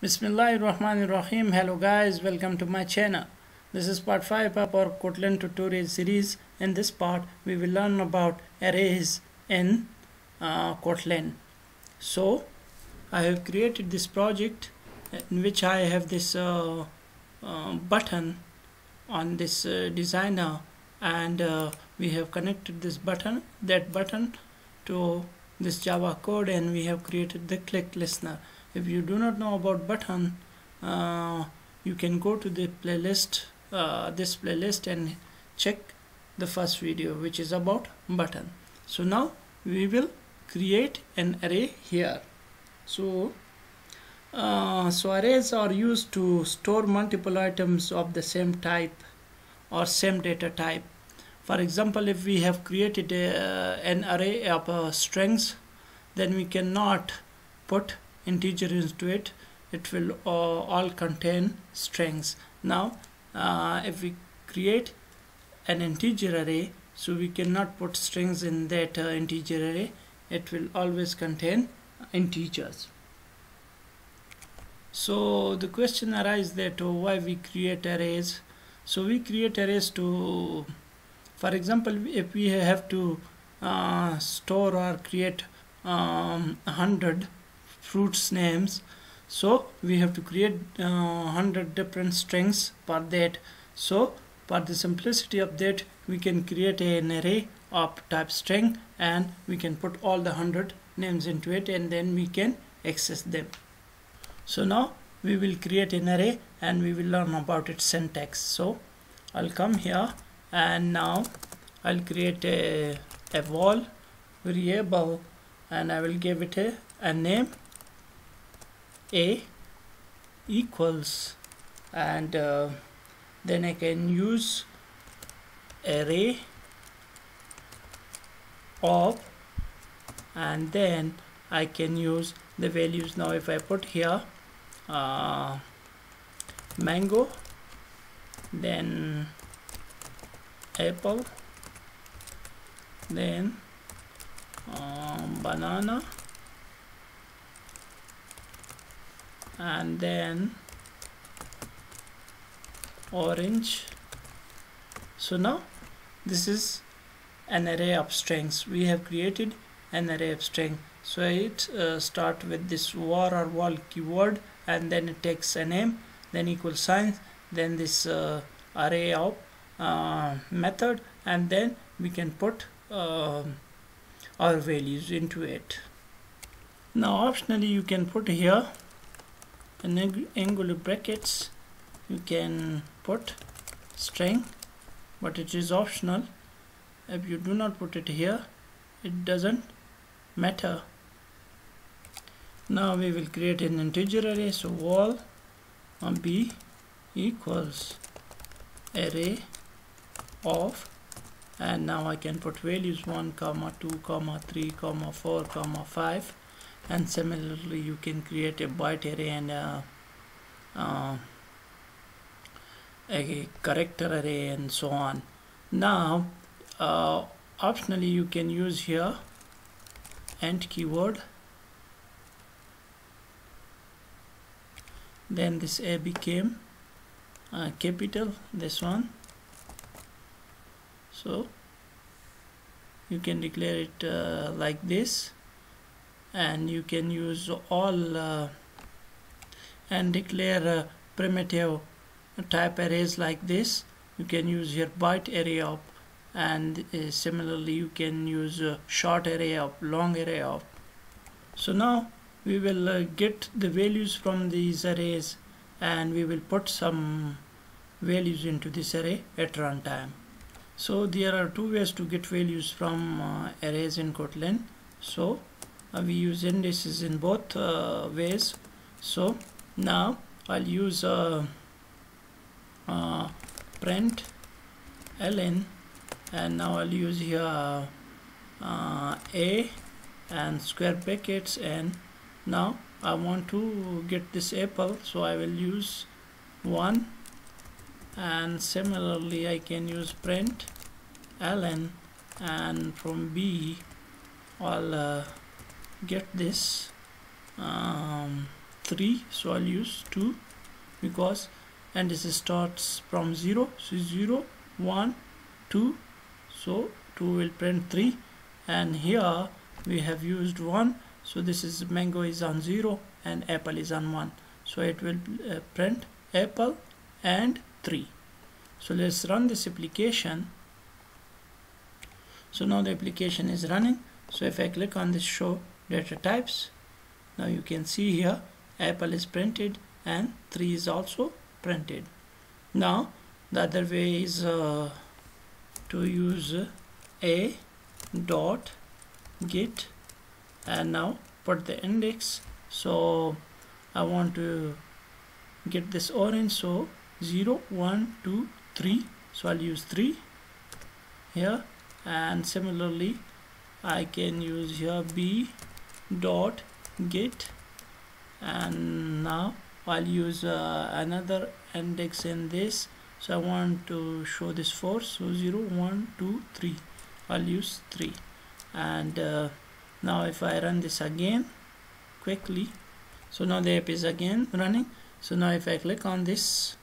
Bismillahirrahmanirrahim. Hello guys, welcome to my channel. This is part 5 of our Kotlin tutorial series. In this part, we will learn about arrays in uh, Kotlin. So, I have created this project in which I have this uh, uh, button on this uh, designer and uh, we have connected this button, that button to this Java code and we have created the click listener if you do not know about button uh, you can go to the playlist uh, this playlist and check the first video which is about button so now we will create an array here. So uh, so arrays are used to store multiple items of the same type or same data type. For example if we have created a, an array of uh, strings then we cannot put integer into it it will uh, all contain strings. Now uh, if we create an integer array so we cannot put strings in that uh, integer array it will always contain integers. So the question arises that oh, why we create arrays? So we create arrays to for example if we have to uh, store or create um, 100 fruits names. So we have to create uh, 100 different strings for that. So for the simplicity of that we can create an array of type string and we can put all the 100 names into it and then we can access them. So now we will create an array and we will learn about its syntax. So I'll come here and now I'll create a, a val variable and I will give it a, a name a equals and uh, then I can use array of and then I can use the values now if I put here uh, mango then apple then um, banana and then orange. So now this is an array of strings. We have created an array of string. So it uh, start with this var or val keyword and then it takes a name then equal sign then this uh, array of uh, method and then we can put uh, our values into it. Now optionally you can put here in angular brackets. You can put string but it is optional. If you do not put it here it doesn't matter. Now we will create an integer array so val b equals array of and now I can put values 1 comma 2 comma 3 comma 4 comma 5 and similarly you can create a byte array and a, uh, a character array and so on. Now uh, optionally you can use here int keyword. Then this a became uh, capital this one. So you can declare it uh, like this and you can use all uh, and declare primitive type arrays like this. You can use your byte array of and uh, similarly you can use short array of long array of. So now we will uh, get the values from these arrays and we will put some values into this array at runtime. So there are two ways to get values from uh, arrays in Kotlin. So uh, we use indices in both uh, ways. So now I'll use uh, uh, print ln and now I'll use here uh, a and square brackets and now I want to get this apple so I will use 1 and similarly I can use print ln and from b I'll uh, get this um, 3 so I'll use 2 because and this starts from 0 so 0 1 2 so 2 will print 3 and here we have used 1 so this is mango is on 0 and apple is on 1 so it will uh, print apple and 3 so let's run this application. So now the application is running so if I click on this show data types. Now you can see here apple is printed and 3 is also printed. Now the other way is uh, to use a dot get and now put the index. So I want to get this orange. So 0 1 2 3 so I'll use 3 here. And similarly I can use here b dot get. And now I'll use uh, another index in this. So I want to show this 4 so 0 1 2 3 I'll use 3 and uh, now if I run this again quickly. So now the app is again running. So now if I click on this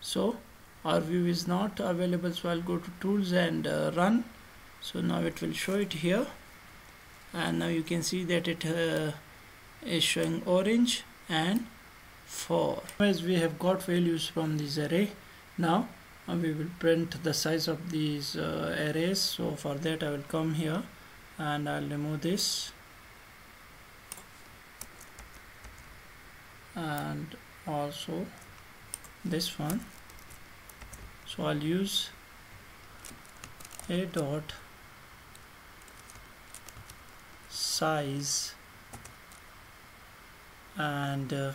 so our view is not available. So I'll go to tools and uh, run so now it will show it here. And now you can see that it uh, is showing orange and 4 as we have got values from this array now uh, we will print the size of these uh, arrays. So for that I will come here and I'll remove this. And also this one. So I'll use a dot size. And uh,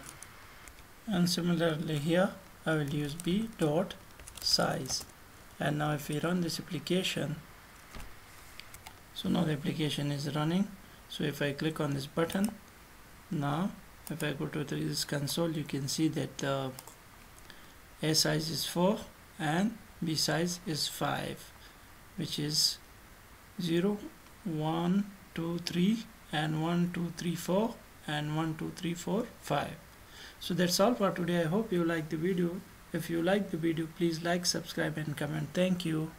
and similarly here I will use b dot size. And now if we run this application so now the application is running. So if I click on this button now if I go to this console you can see that uh, a size is 4 and b size is 5 which is 0 1 2 3 and 1 2 3 4 and 1 2 3 4 5 so that's all for today. I hope you like the video. If you like the video please like subscribe and comment. Thank you